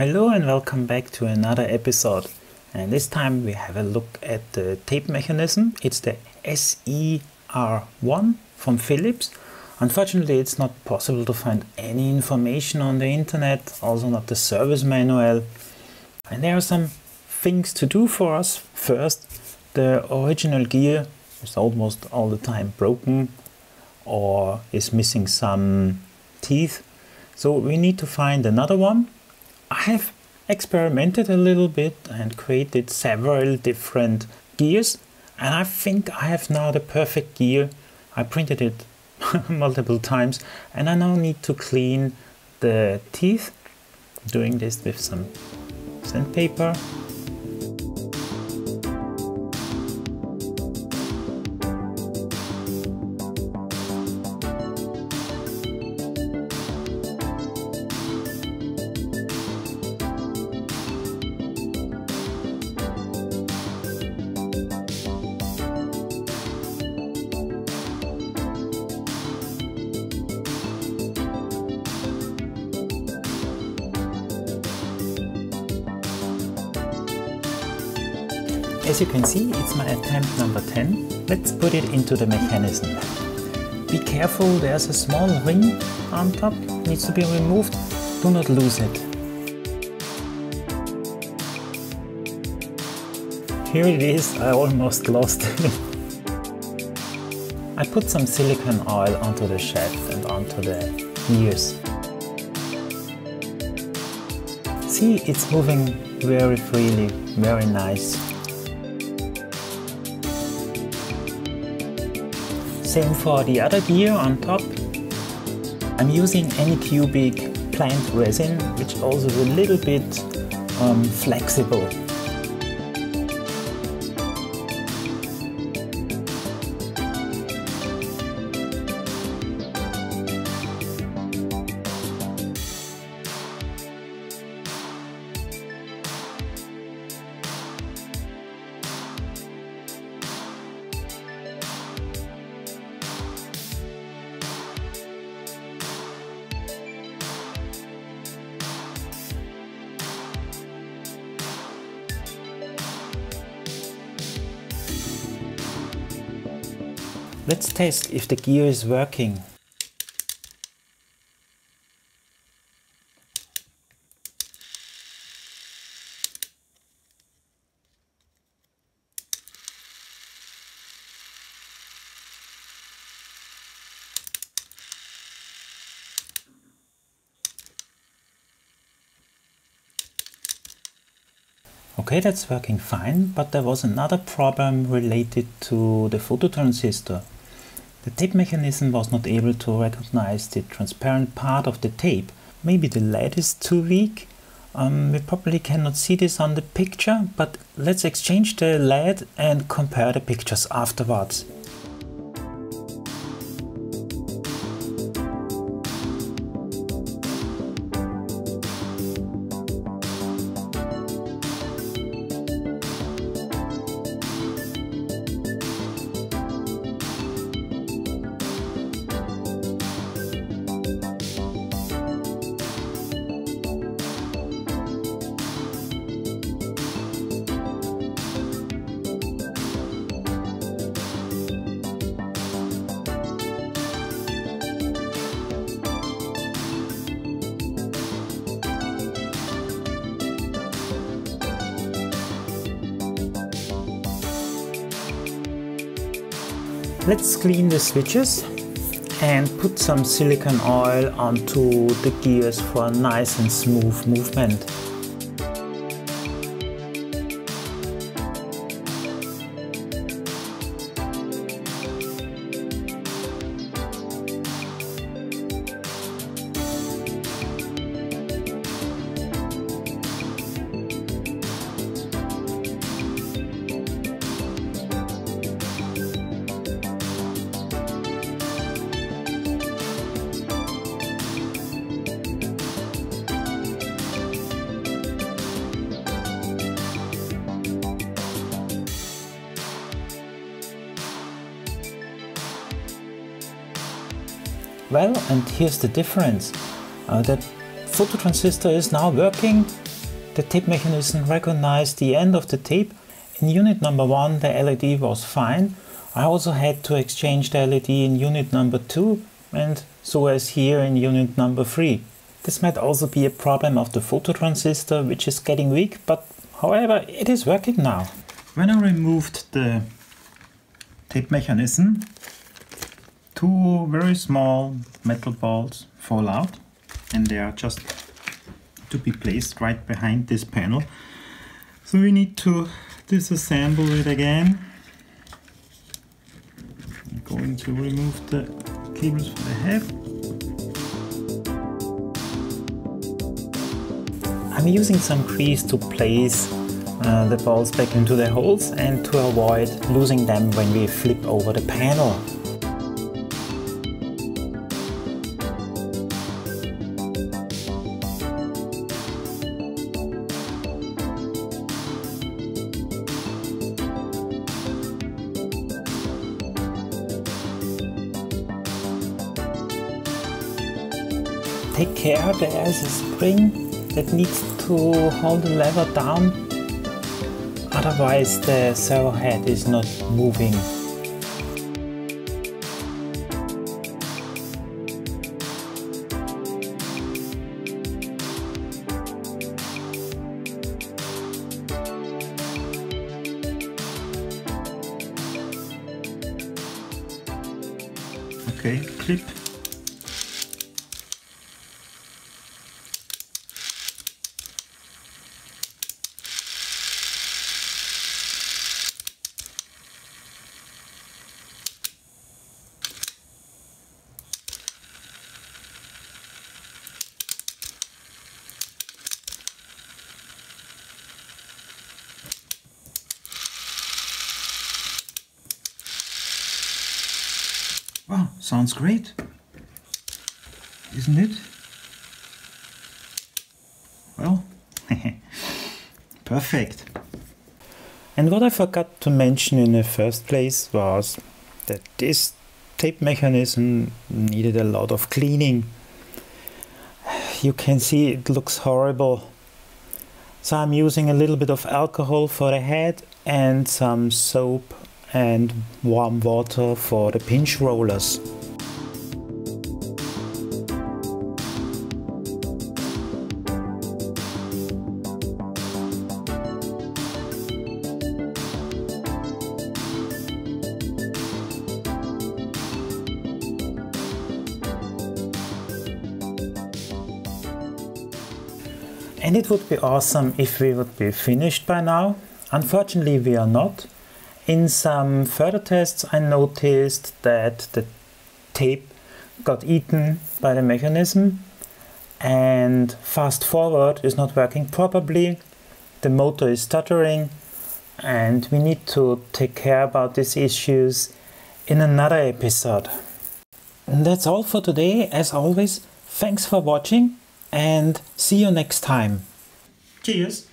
Hello and welcome back to another episode. And this time we have a look at the tape mechanism. It's the SER1 from Philips. Unfortunately, it's not possible to find any information on the internet, also not the service manual. And there are some things to do for us. First, the original gear is almost all the time broken or is missing some teeth. So we need to find another one. I have experimented a little bit and created several different gears and I think I have now the perfect gear. I printed it multiple times and I now need to clean the teeth doing this with some sandpaper As you can see, it's my attempt number 10. Let's put it into the mechanism. Be careful, there's a small ring on top, needs to be removed. Do not lose it. Here it is, I almost lost it. I put some silicone oil onto the shaft and onto the gears. See, it's moving very freely, very nice. Same for the other gear on top. I'm using Anycubic plant resin, which also is a little bit um, flexible. Let's test if the gear is working. Okay, that's working fine, but there was another problem related to the phototransistor. The tape mechanism was not able to recognize the transparent part of the tape. Maybe the LED is too weak. Um, we probably cannot see this on the picture, but let's exchange the LED and compare the pictures afterwards. Let's clean the switches and put some silicone oil onto the gears for a nice and smooth movement. Well, and here's the difference. Uh, that phototransistor is now working the tape mechanism recognized the end of the tape. In unit number 1 the LED was fine. I also had to exchange the LED in unit number 2 and so as here in unit number 3. This might also be a problem of the phototransistor which is getting weak but however it is working now. When I removed the tape mechanism two very small metal balls fall out and they are just to be placed right behind this panel. So we need to disassemble it again. I'm going to remove the cables for the head. I'm using some crease to place uh, the balls back into the holes and to avoid losing them when we flip over the panel. Take care. There is a spring that needs to hold the lever down. Otherwise the servo head is not moving. Okay clip sounds great. Isn't it? Well, perfect. And what I forgot to mention in the first place was that this tape mechanism needed a lot of cleaning. You can see it looks horrible. So I'm using a little bit of alcohol for the head and some soap and warm water for the pinch rollers. And it would be awesome if we would be finished by now. Unfortunately we are not. In some further tests I noticed that the tape got eaten by the mechanism and fast forward is not working properly, the motor is stuttering and we need to take care about these issues in another episode. And that's all for today. As always, thanks for watching and see you next time. Cheers!